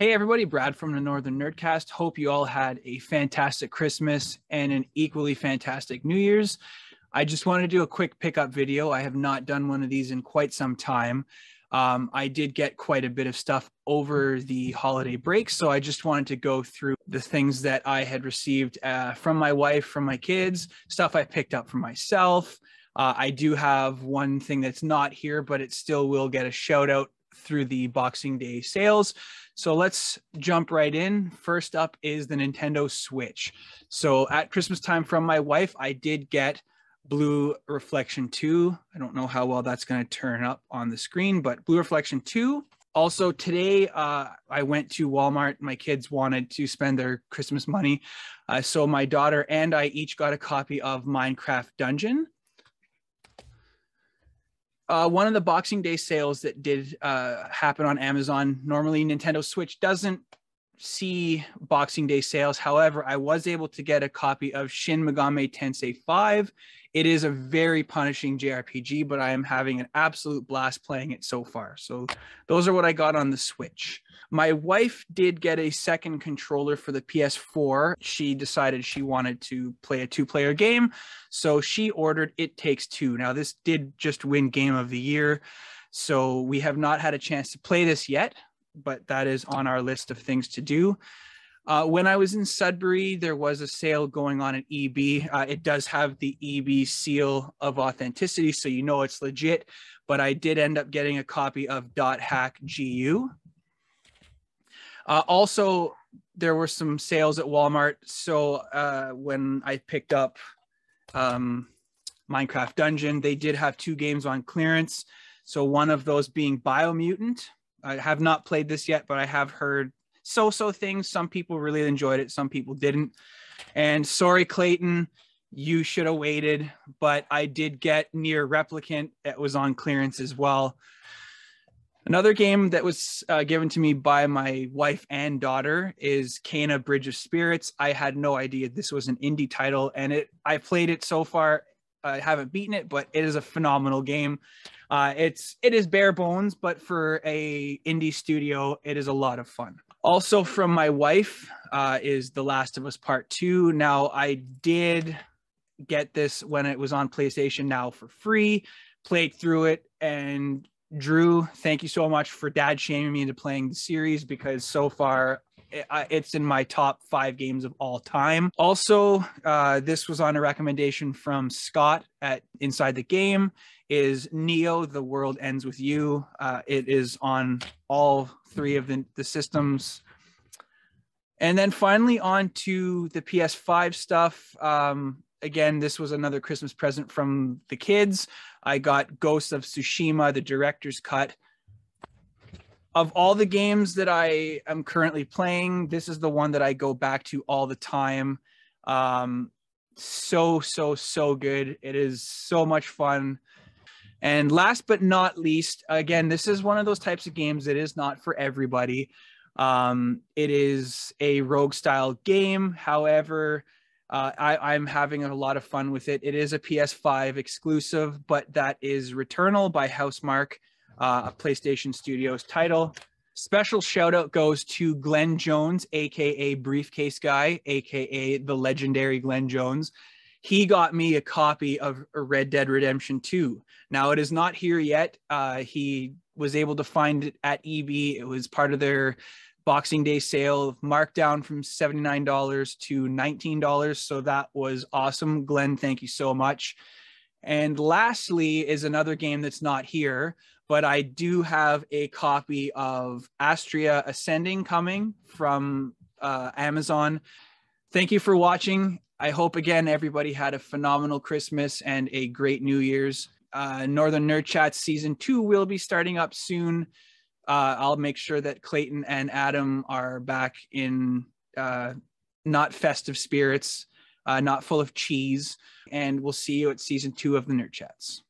Hey, everybody, Brad from the Northern Nerdcast. Hope you all had a fantastic Christmas and an equally fantastic New Year's. I just wanted to do a quick pickup video. I have not done one of these in quite some time. Um, I did get quite a bit of stuff over the holiday break, so I just wanted to go through the things that I had received uh, from my wife, from my kids, stuff I picked up for myself. Uh, I do have one thing that's not here, but it still will get a shout out through the Boxing Day sales. So let's jump right in. First up is the Nintendo Switch. So at Christmas time from my wife, I did get Blue Reflection 2. I don't know how well that's going to turn up on the screen, but Blue Reflection 2. Also, today uh, I went to Walmart. My kids wanted to spend their Christmas money. Uh, so my daughter and I each got a copy of Minecraft Dungeon uh, one of the Boxing Day sales that did uh, happen on Amazon. Normally, Nintendo Switch doesn't see Boxing Day sales. However, I was able to get a copy of Shin Megami Tensei 5. It is a very punishing JRPG, but I am having an absolute blast playing it so far. So, those are what I got on the Switch. My wife did get a second controller for the PS4. She decided she wanted to play a two player game. So, she ordered It Takes Two. Now, this did just win Game of the Year. So, we have not had a chance to play this yet but that is on our list of things to do. Uh, when I was in Sudbury, there was a sale going on at EB. Uh, it does have the EB seal of authenticity, so you know it's legit. But I did end up getting a copy of Dot Hack GU. Uh, also, there were some sales at Walmart. So uh, when I picked up um, Minecraft Dungeon, they did have two games on clearance. So one of those being Biomutant, I have not played this yet, but I have heard so-so things. Some people really enjoyed it, some people didn't. And sorry, Clayton, you should have waited, but I did get NieR Replicant that was on clearance as well. Another game that was uh, given to me by my wife and daughter is Kena Bridge of Spirits. I had no idea this was an indie title, and it I played it so far. I haven't beaten it, but it is a phenomenal game. Uh, it's it is bare bones, but for a indie studio, it is a lot of fun. Also, from my wife uh, is The Last of Us Part Two. Now, I did get this when it was on PlayStation now for free. Played through it, and Drew, thank you so much for dad shaming me into playing the series because so far it's in my top five games of all time. Also, uh, this was on a recommendation from Scott at Inside the Game. Is Neo: The World Ends with You? Uh, it is on all three of the, the systems. And then finally, on to the PS5 stuff. Um, again, this was another Christmas present from the kids. I got Ghost of Tsushima, the director's cut of all the games that I am currently playing, this is the one that I go back to all the time. Um, so, so, so good. It is so much fun. And last but not least, again, this is one of those types of games that is not for everybody. Um, it is a rogue style game. However, uh, I, am having a lot of fun with it. It is a PS5 exclusive, but that is Returnal by Housemarque uh, a PlayStation Studios title. Special shout out goes to Glenn Jones, aka Briefcase Guy, aka the legendary Glenn Jones. He got me a copy of Red Dead Redemption 2. Now it is not here yet. Uh, he was able to find it at EB. It was part of their Boxing Day sale, marked down from $79 to $19. So that was awesome. Glenn, thank you so much. And lastly, is another game that's not here, but I do have a copy of Astria Ascending coming from uh, Amazon. Thank you for watching. I hope again everybody had a phenomenal Christmas and a great New Year's. Uh, Northern Nerd Chat season two will be starting up soon. Uh, I'll make sure that Clayton and Adam are back in uh, not festive spirits, uh, not full of cheese. And we'll see you at season two of the Nerd Chats.